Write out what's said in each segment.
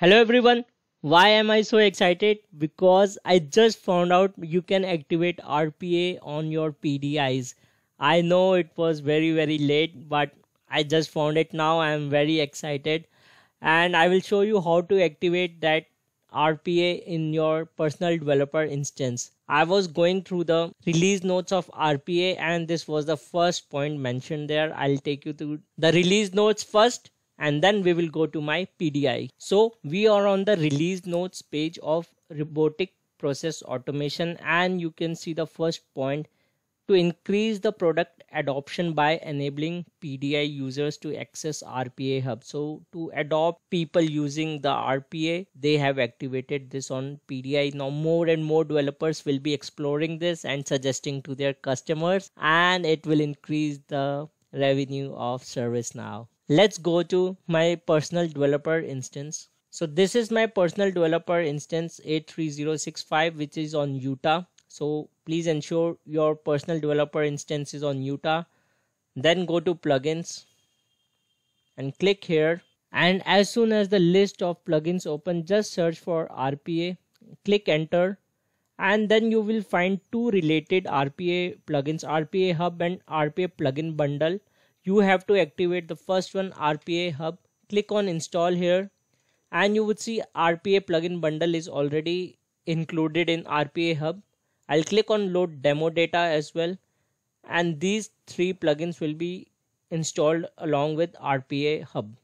Hello everyone. Why am I so excited? Because I just found out you can activate RPA on your PDIs. I know it was very very late but I just found it now. I am very excited and I will show you how to activate that RPA in your personal developer instance. I was going through the release notes of RPA and this was the first point mentioned there. I'll take you to the release notes first and then we will go to my PDI. So we are on the release notes page of robotic process automation and you can see the first point to increase the product adoption by enabling PDI users to access RPA Hub. So to adopt people using the RPA, they have activated this on PDI. Now more and more developers will be exploring this and suggesting to their customers and it will increase the revenue of ServiceNow let's go to my personal developer instance. So this is my personal developer instance 83065 which is on utah. So please ensure your personal developer instance is on utah. Then go to plugins and click here. And as soon as the list of plugins open just search for RPA click enter and then you will find two related RPA plugins RPA hub and RPA plugin bundle you have to activate the first one RPA hub. Click on install here. And you would see RPA plugin bundle is already included in RPA hub. I'll click on load demo data as well. And these three plugins will be installed along with RPA hub.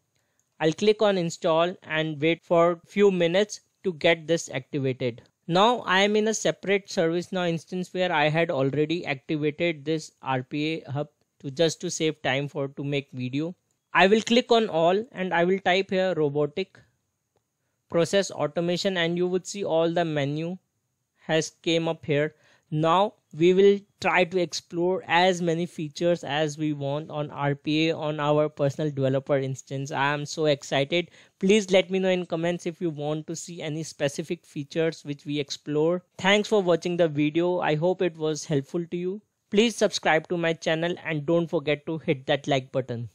I'll click on install and wait for few minutes to get this activated. Now I am in a separate ServiceNow instance where I had already activated this RPA hub to just to save time for to make video I will click on all and I will type here robotic process automation and you would see all the menu has came up here now we will try to explore as many features as we want on RPA on our personal developer instance. I am so excited. Please let me know in comments if you want to see any specific features which we explore. Thanks for watching the video. I hope it was helpful to you. Please subscribe to my channel and don't forget to hit that like button.